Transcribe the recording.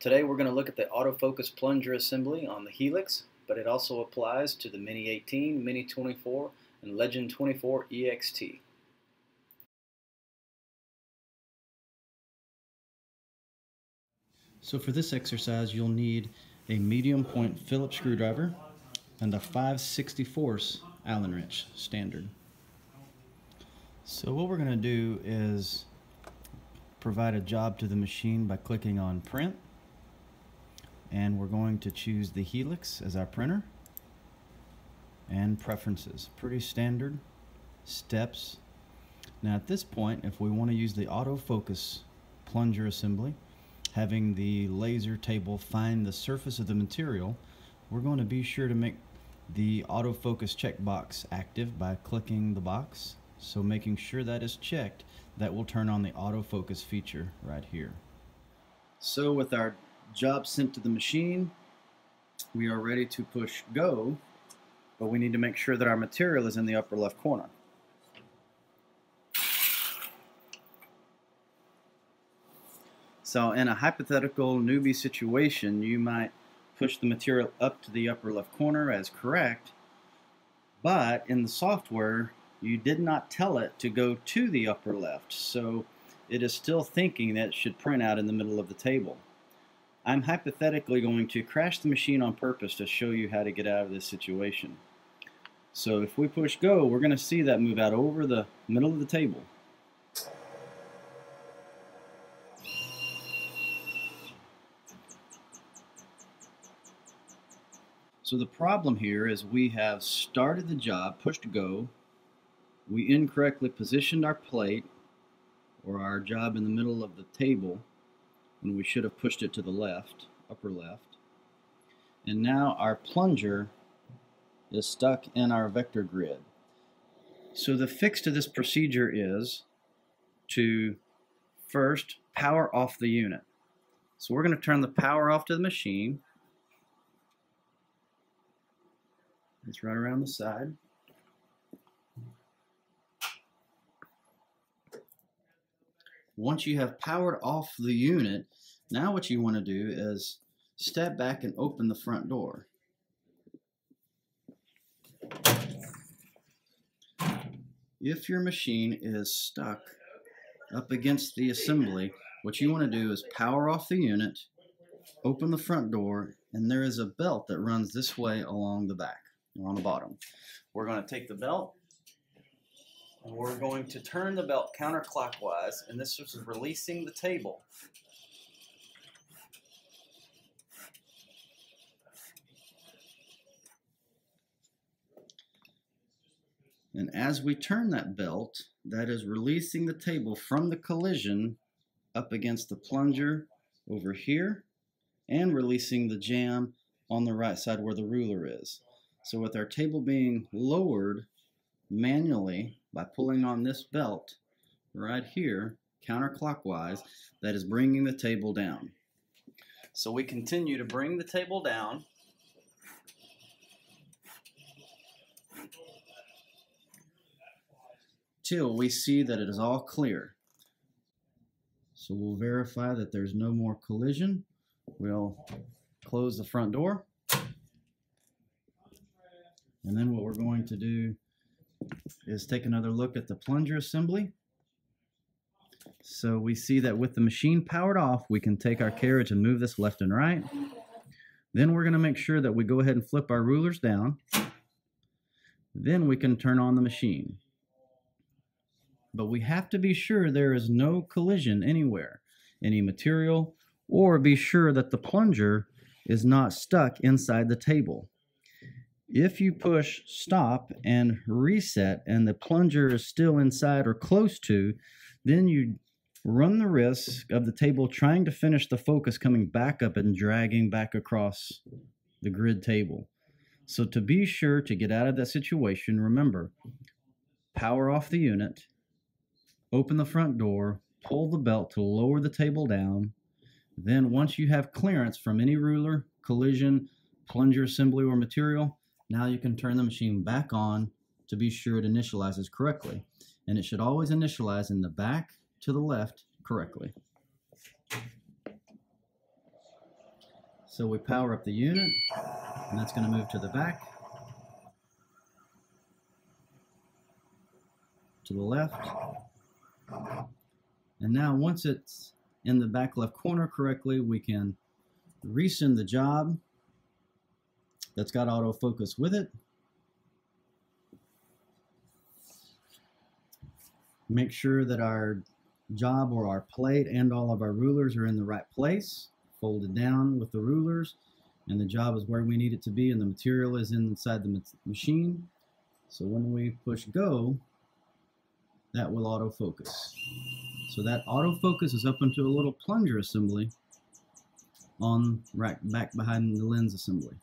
Today we're going to look at the autofocus plunger assembly on the Helix, but it also applies to the Mini 18, Mini 24, and Legend 24 EXT. So for this exercise you'll need a medium point Phillips screwdriver and a 5 64 Allen wrench standard. So what we're going to do is provide a job to the machine by clicking on print and we're going to choose the Helix as our printer. And preferences. Pretty standard steps. Now at this point if we want to use the autofocus plunger assembly having the laser table find the surface of the material we're going to be sure to make the autofocus checkbox active by clicking the box. So making sure that is checked that will turn on the autofocus feature right here. So with our job sent to the machine. We are ready to push go, but we need to make sure that our material is in the upper left corner. So in a hypothetical newbie situation, you might push the material up to the upper left corner as correct, but in the software, you did not tell it to go to the upper left, so it is still thinking that it should print out in the middle of the table. I'm hypothetically going to crash the machine on purpose to show you how to get out of this situation. So if we push go, we're going to see that move out over the middle of the table. So the problem here is we have started the job, pushed go, we incorrectly positioned our plate or our job in the middle of the table, when we should have pushed it to the left, upper left. And now our plunger is stuck in our vector grid. So the fix to this procedure is to first power off the unit. So we're going to turn the power off to the machine. It's right around the side. Once you have powered off the unit, now what you want to do is step back and open the front door. If your machine is stuck up against the assembly, what you want to do is power off the unit, open the front door, and there is a belt that runs this way along the back, or on the bottom. We're going to take the belt we're going to turn the belt counterclockwise, and this is releasing the table. And as we turn that belt, that is releasing the table from the collision up against the plunger over here and releasing the jam on the right side where the ruler is. So with our table being lowered manually, by pulling on this belt right here counterclockwise that is bringing the table down. So we continue to bring the table down till we see that it is all clear. So we'll verify that there's no more collision. We'll close the front door. And then what we're going to do is take another look at the plunger assembly. So we see that with the machine powered off, we can take our carriage and move this left and right. Then we're going to make sure that we go ahead and flip our rulers down. Then we can turn on the machine. But we have to be sure there is no collision anywhere, any material, or be sure that the plunger is not stuck inside the table. If you push stop and reset and the plunger is still inside or close to, then you run the risk of the table trying to finish the focus coming back up and dragging back across the grid table. So to be sure to get out of that situation, remember, power off the unit, open the front door, pull the belt to lower the table down. Then once you have clearance from any ruler, collision, plunger assembly, or material, now you can turn the machine back on to be sure it initializes correctly. And it should always initialize in the back to the left correctly. So we power up the unit, and that's going to move to the back, to the left. And now once it's in the back left corner correctly, we can resend the job that's got autofocus with it. Make sure that our job or our plate and all of our rulers are in the right place, folded down with the rulers, and the job is where we need it to be and the material is inside the machine. So when we push go, that will autofocus. So that autofocus is up into a little plunger assembly on right back behind the lens assembly.